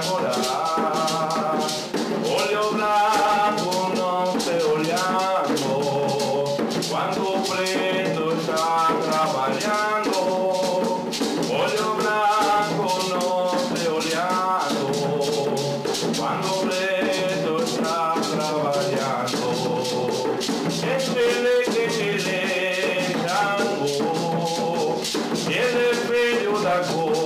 cola. Olio blanco non se oliamo, quando preto sta travagliando. Olio blanco non se oliamo, quando preto sta travagliando. E se le tango, tiene il figlio da.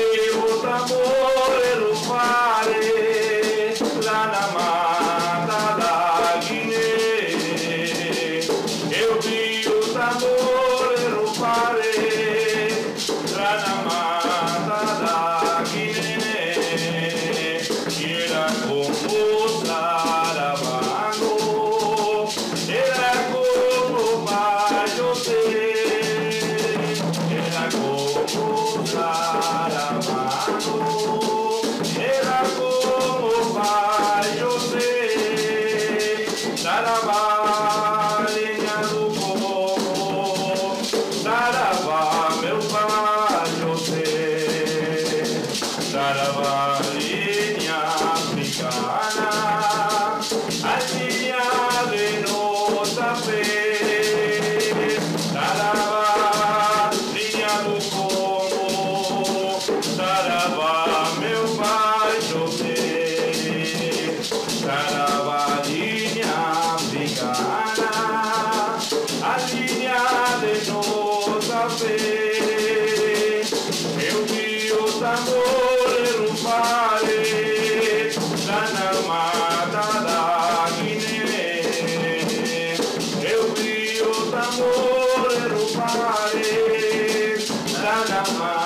baño linha Carabalina africana Antiña de nosa fe Carabalina do Congo Carabá meu baño se linha africana Antiña de nosa fe Panamá.